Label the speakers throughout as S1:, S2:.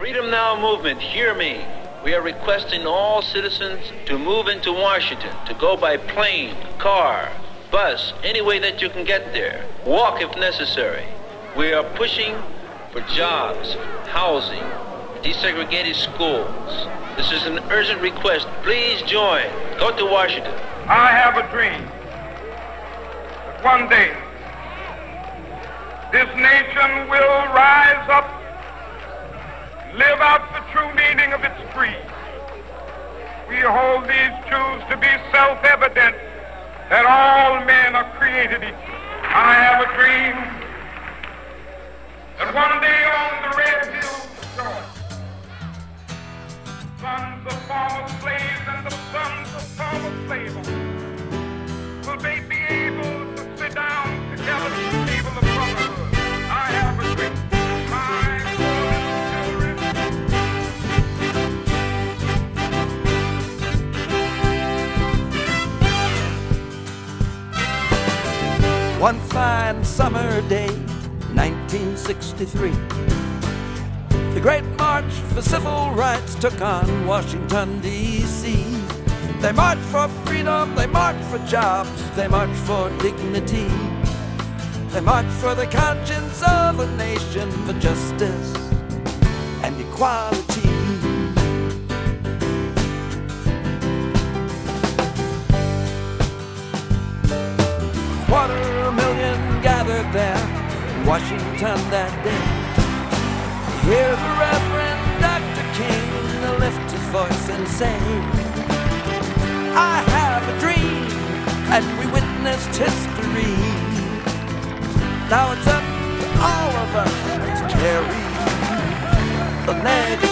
S1: Freedom Now movement, hear me. We are requesting all citizens to move into Washington, to go by plane, car, bus, any way that you can get there. Walk if necessary. We are pushing for jobs, housing, desegregated schools. This is an urgent request. Please join. Go to Washington.
S2: I have a dream that one day this nation will rise up, live out the true meaning of its creed. We hold these truths to be self-evident that all men are created equal. I have a dream that one day on the red hills of Georgia, sons of
S3: One fine summer day, 1963. The Great March for Civil Rights took on Washington, D.C. They marched for freedom, they marched for jobs, they marched for dignity. They marched for the conscience of a nation, for justice and equality. Gathered there in Washington that day. Hear the Reverend Dr. King lift his voice and say, I have a dream, and we witnessed history. Now it's up to all of us to carry the legacy.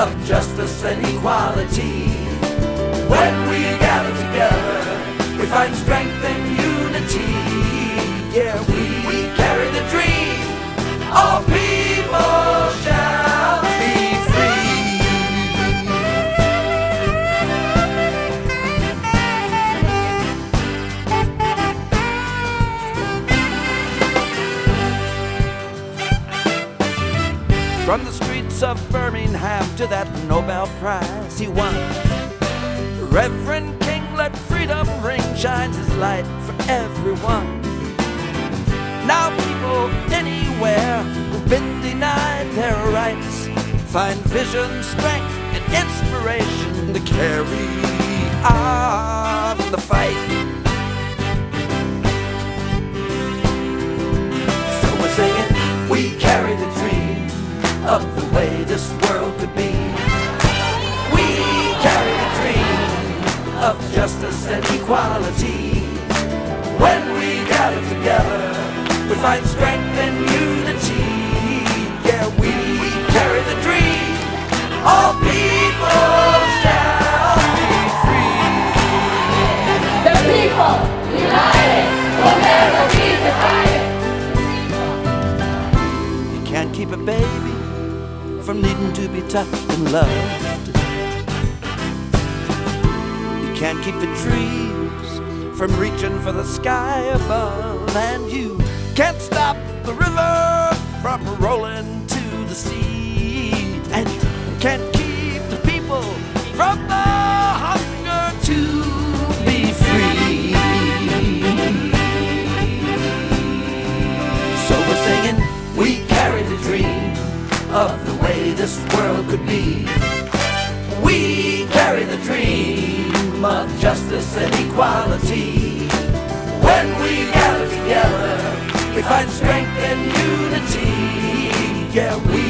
S3: Of justice and equality. When we gather together, we find strength and unity. Yeah, we, we carry the dream. All people shall be free. From the streets of Birmingham to that Nobel Prize he won. Reverend King let freedom ring, shines his light for everyone. Now people anywhere who've been denied their rights find vision, strength, and inspiration to carry on the fight. Justice and equality. When we gather together, we find strength and unity. Yeah, we, we carry the dream. All people shall be free.
S4: The people united will never be divided.
S3: You can't keep a baby from needing to be touched and loved. Can't keep the trees from reaching for the sky above. And you can't stop the river from rolling to the sea. And you can't keep the people from the hunger to be free. So we're singing, we carry the dream of the way this world could be. We carry the dream of justice and equality. When we gather together, we find strength and unity. Yeah, we,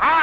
S3: I